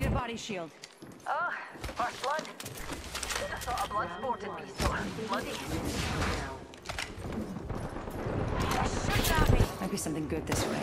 Your body shield. Ah, oh, first blood. Should have thought a blood sport would be so bloody. Might be something good this way.